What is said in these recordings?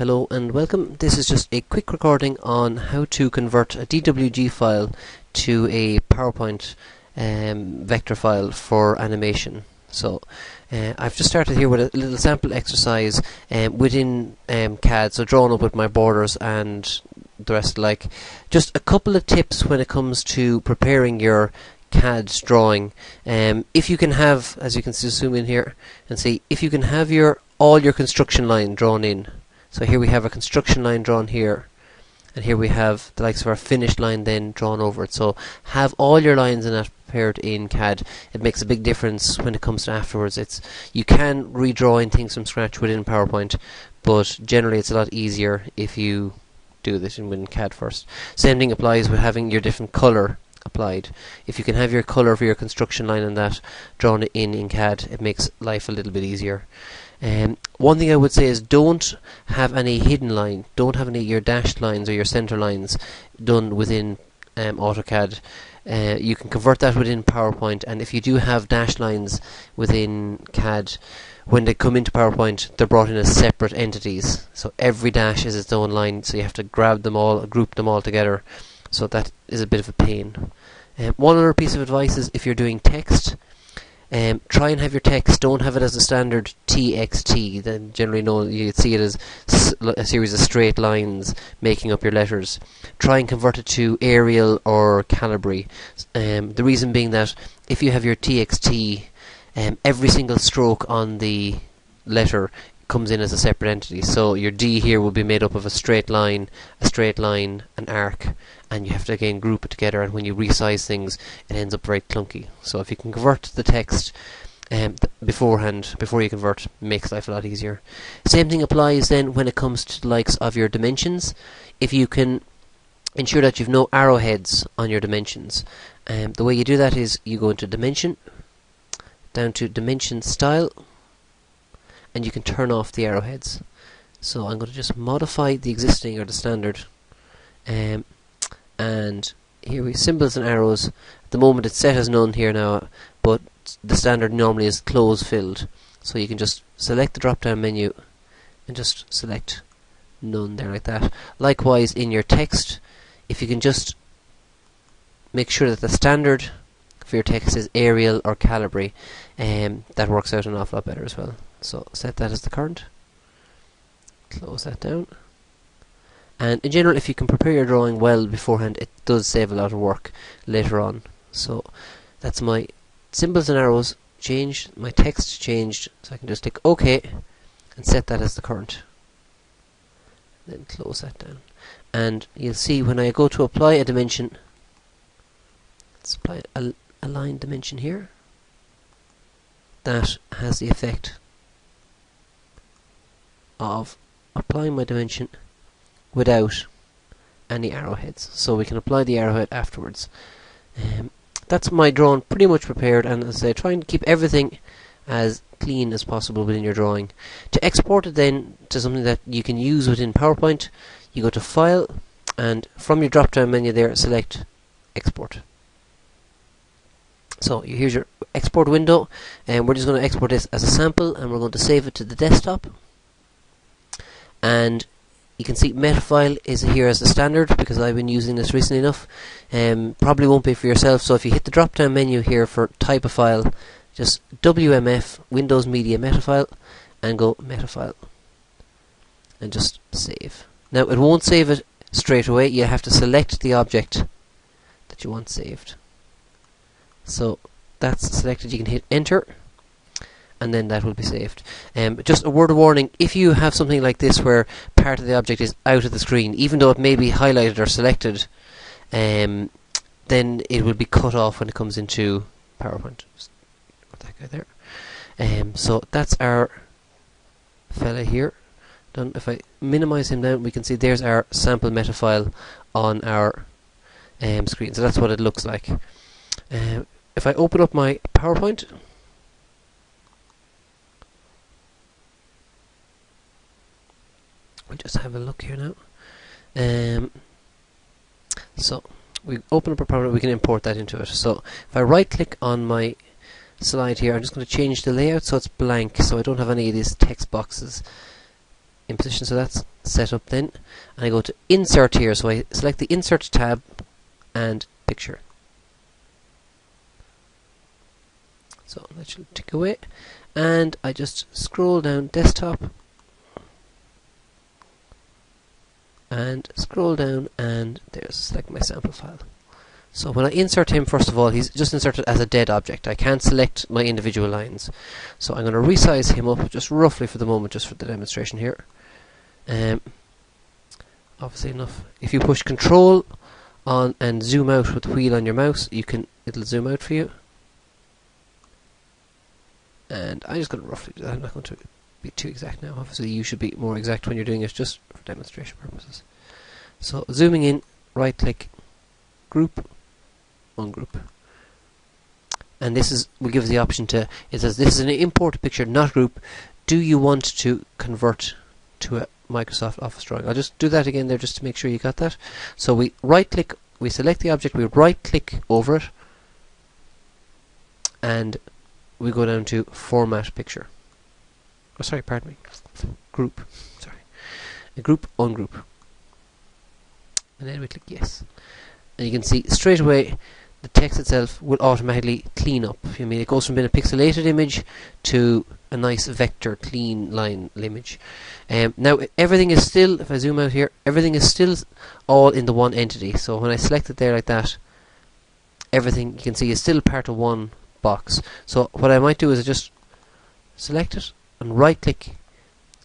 Hello and welcome. This is just a quick recording on how to convert a DWG file to a PowerPoint um, vector file for animation. So uh, I've just started here with a little sample exercise um, within um, CAD, so drawn up with my borders and the rest like. Just a couple of tips when it comes to preparing your CAD drawing. Um, if you can have, as you can zoom in here and see, if you can have your all your construction line drawn in so here we have a construction line drawn here and here we have the likes of our finished line then drawn over it. So have all your lines in that prepared in CAD. It makes a big difference when it comes to afterwards. It's you can redraw in things from scratch within PowerPoint, but generally it's a lot easier if you do this in CAD first. Same thing applies with having your different color applied. If you can have your color for your construction line and that drawn in in CAD, it makes life a little bit easier. Um, one thing I would say is don't have any hidden line. Don't have any your dashed lines or your center lines done within um, AutoCAD. Uh, you can convert that within PowerPoint, and if you do have dashed lines within CAD, when they come into PowerPoint, they're brought in as separate entities. So every dash is its own line, so you have to grab them all, group them all together. So that is a bit of a pain. Um, one other piece of advice is if you're doing text, um, try and have your text, don't have it as a standard TXT. Then generally, no, you see it as a series of straight lines making up your letters. Try and convert it to Arial or Calibri. Um, the reason being that if you have your TXT, um, every single stroke on the letter comes in as a separate entity. So your D here will be made up of a straight line, a straight line, an arc, and you have to again group it together. And when you resize things, it ends up very clunky. So if you can convert the text um, th beforehand, before you convert, makes life a lot easier. Same thing applies then when it comes to the likes of your dimensions. If you can ensure that you've no arrowheads on your dimensions, um, the way you do that is you go into dimension, down to dimension style and you can turn off the arrowheads. So I'm going to just modify the existing or the standard um, and here we symbols and arrows at the moment it's set as none here now but the standard normally is close filled so you can just select the drop down menu and just select none there like that likewise in your text if you can just make sure that the standard for your text is Arial or Calibri um, that works out an awful lot better as well so set that as the current. Close that down. And in general, if you can prepare your drawing well beforehand, it does save a lot of work later on. So that's my symbols and arrows changed, my text changed, so I can just click OK and set that as the current. Then close that down. And you'll see when I go to apply a dimension, let's apply a, a line dimension here, that has the effect of applying my dimension without any arrowheads. So we can apply the arrowhead afterwards. Um, that's my drawing pretty much prepared and as I say try and keep everything as clean as possible within your drawing. To export it then to something that you can use within PowerPoint you go to file and from your drop down menu there select export. So here's your export window and we're just going to export this as a sample and we're going to save it to the desktop. And you can see Metafile is here as the standard because I've been using this recently enough. Um, probably won't be for yourself. So if you hit the drop down menu here for type of file, just WMF Windows Media Metafile and go Metafile and just save. Now it won't save it straight away. You have to select the object that you want saved. So that's selected. You can hit enter and then that will be saved. Um, just a word of warning, if you have something like this where part of the object is out of the screen, even though it may be highlighted or selected, um, then it will be cut off when it comes into PowerPoint. Just put that guy there. Um, so that's our fella here. Done. If I minimize him down, we can see there's our sample meta file on our um, screen. So that's what it looks like. Uh, if I open up my PowerPoint, we just have a look here now. Um, so we open up a program, we can import that into it. So if I right click on my slide here, I'm just going to change the layout so it's blank, so I don't have any of these text boxes in position. So that's set up then. And I go to insert here so I select the insert tab and picture. So that should tick away. And I just scroll down desktop and scroll down and there's select my sample file. So when I insert him first of all he's just inserted as a dead object. I can't select my individual lines. So I'm going to resize him up just roughly for the moment just for the demonstration here. Um, obviously enough if you push control on and zoom out with the wheel on your mouse you can it'll zoom out for you. And I'm just going to roughly I'm not going to be too exact now. Obviously you should be more exact when you're doing it just for demonstration purposes. So zooming in right click group ungroup. And this is will give us the option to it says this is an import picture not group. Do you want to convert to a Microsoft Office drawing? I'll just do that again there just to make sure you got that. So we right click we select the object we right click over it and we go down to format picture oh sorry pardon me group sorry a group ungroup and then we click yes and you can see straight away the text itself will automatically clean up. I mean, it goes from being a pixelated image to a nice vector, clean line image. Um, now, everything is still, if I zoom out here, everything is still all in the one entity. So when I select it there like that, everything you can see is still part of one box. So what I might do is I just select it and right click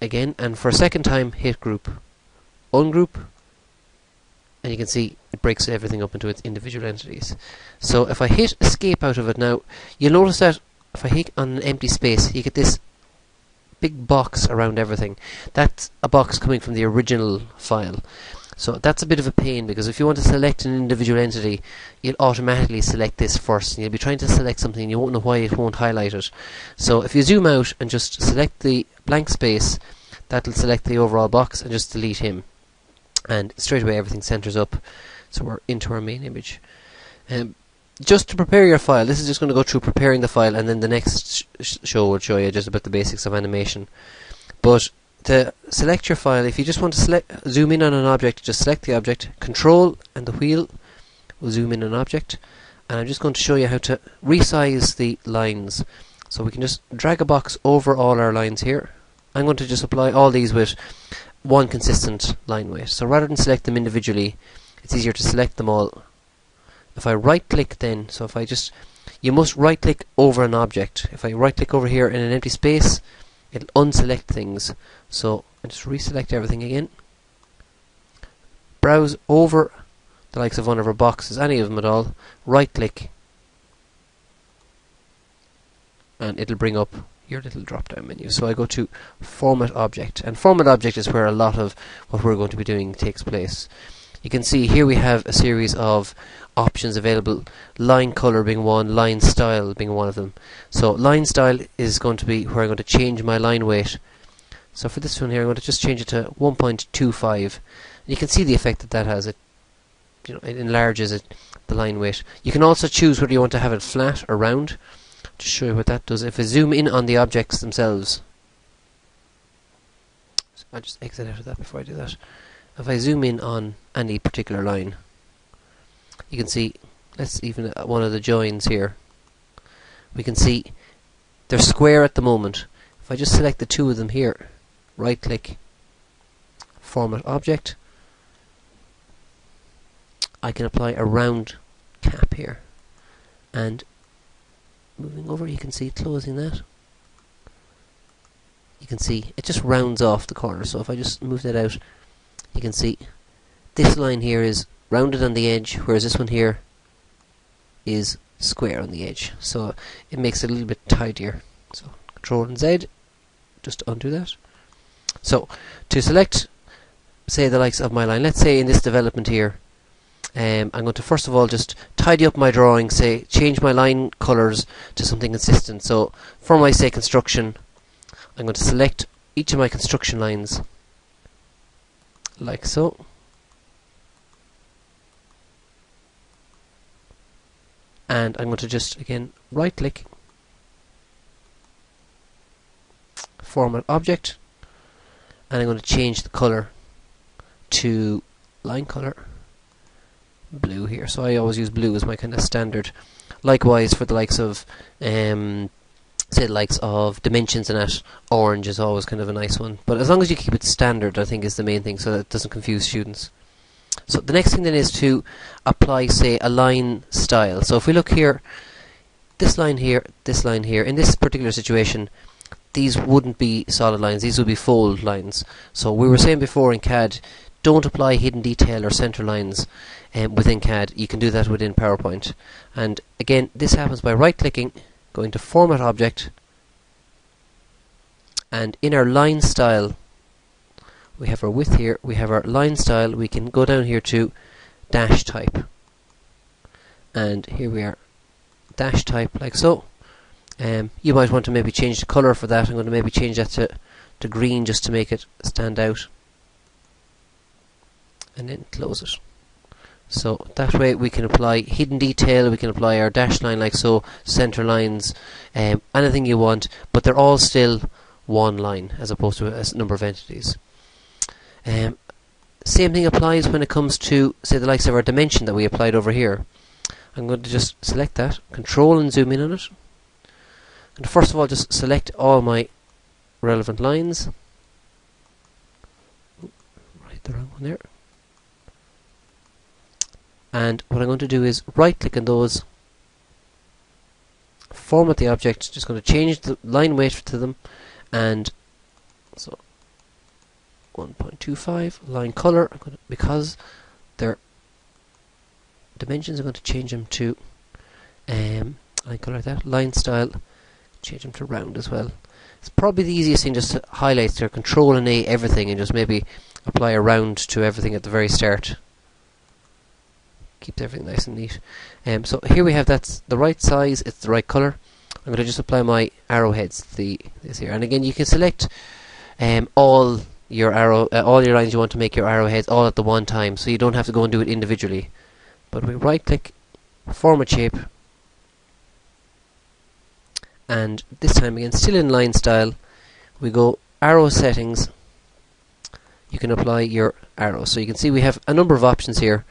again, and for a second time hit group, ungroup, and you can see it breaks everything up into its individual entities. So if I hit escape out of it now, you'll notice that if I hit on an empty space, you get this big box around everything. That's a box coming from the original file. So that's a bit of a pain because if you want to select an individual entity, you'll automatically select this first and you'll be trying to select something and you won't know why it won't highlight it. So if you zoom out and just select the blank space, that'll select the overall box and just delete him. And straight away everything centers up. So we're into our main image. Um, just to prepare your file this is just going to go through preparing the file and then the next sh show will show you just about the basics of animation. But to select your file if you just want to select zoom in on an object just select the object control and the wheel will zoom in an object and I'm just going to show you how to resize the lines so we can just drag a box over all our lines here I'm going to just apply all these with one consistent line weight. So rather than select them individually, it's easier to select them all. If I right click then, so if I just, you must right click over an object. If I right click over here in an empty space, it'll unselect things. So I just reselect everything again. Browse over the likes of one of our boxes, any of them at all, right click, and it'll bring up your little drop down menu. So I go to format object and format object is where a lot of what we're going to be doing takes place. You can see here we have a series of options available, line color being one, line style being one of them. So line style is going to be where I'm going to change my line weight. So for this one here I'm going to just change it to 1.25 you can see the effect that that has. It, you know, it enlarges it, the line weight. You can also choose whether you want to have it flat or round to show you what that does. If I zoom in on the objects themselves, so I'll just exit out of that before I do that. If I zoom in on any particular line, you can see, let's even uh, one of the joins here, we can see they're square at the moment. If I just select the two of them here, right click, format object, I can apply a round cap here. And moving over you can see closing that. You can see it just rounds off the corner. So if I just move that out you can see this line here is rounded on the edge whereas this one here is square on the edge. So it makes it a little bit tidier. So control and Z just undo that so to select say the likes of my line let's say in this development here um, I'm going to first of all just tidy up my drawing, say change my line colours to something consistent. So for my say construction, I'm going to select each of my construction lines like so. And I'm going to just again right click format object and I'm going to change the color to line color. Blue here. So I always use blue as my kind of standard. Likewise for the likes of um, say the likes of dimensions and that orange is always kind of a nice one. But as long as you keep it standard I think is the main thing so that it doesn't confuse students. So the next thing then is to apply say a line style. So if we look here this line here this line here. In this particular situation these wouldn't be solid lines these would be fold lines so we were saying before in CAD don't apply hidden detail or center lines um, within CAD. You can do that within PowerPoint. And again, this happens by right-clicking, going to Format Object, and in our line style, we have our width here, we have our line style, we can go down here to dash type. And here we are, dash type like so. Um, you might want to maybe change the color for that. I'm going to maybe change that to, to green just to make it stand out and then close it. So that way we can apply hidden detail, we can apply our dash line like so, center lines, um, anything you want, but they're all still one line as opposed to a number of entities. Um, same thing applies when it comes to, say, the likes of our dimension that we applied over here. I'm going to just select that, control and zoom in on it. And first of all, just select all my relevant lines. Right, the wrong one there and what I'm going to do is right click on those format the object just going to change the line weight to them and so 1.25 line color because their dimensions are going to change them to um, line color that line style change them to round as well it's probably the easiest thing just to highlight their control and A everything and just maybe apply a round to everything at the very start keeps everything nice and neat. Um, so here we have that's the right size, it's the right color. I'm going to just apply my arrowheads the this here, and again you can select um, all your arrow, uh, all your lines you want to make your arrowheads all at the one time, so you don't have to go and do it individually. But we right click, format shape, and this time again still in line style, we go arrow settings. You can apply your arrow. So you can see we have a number of options here.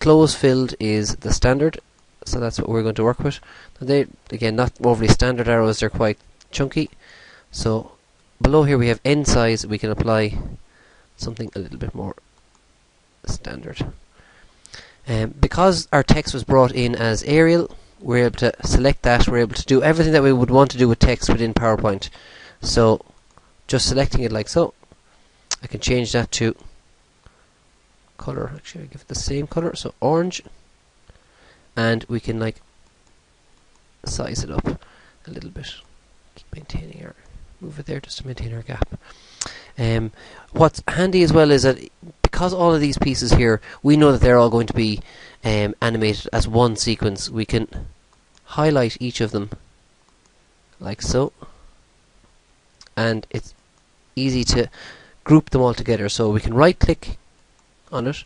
Close filled is the standard. So that's what we're going to work with. They again not overly standard arrows. They're quite chunky. So below here we have end size. We can apply something a little bit more standard. Um, because our text was brought in as Arial we're able to select that we're able to do everything that we would want to do with text within PowerPoint. So just selecting it like so I can change that to color. Actually I give it the same color so orange. And we can like size it up a little bit. Keep maintaining our move it there just to maintain our gap. Um, what's handy as well is that because all of these pieces here we know that they're all going to be um, animated as one sequence we can highlight each of them like so. And it's easy to group them all together. So we can right click on it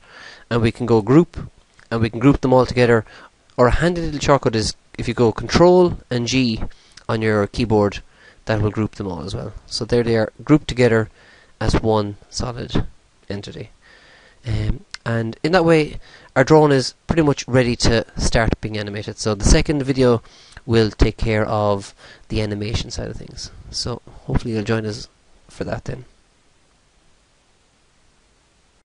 and we can go group and we can group them all together. Or a handy little shortcut is if you go control and G on your keyboard that will group them all as well. So there they are grouped together as one solid entity. Um, and in that way our drone is pretty much ready to start being animated. So the second video will take care of the animation side of things. So hopefully you'll join us for that then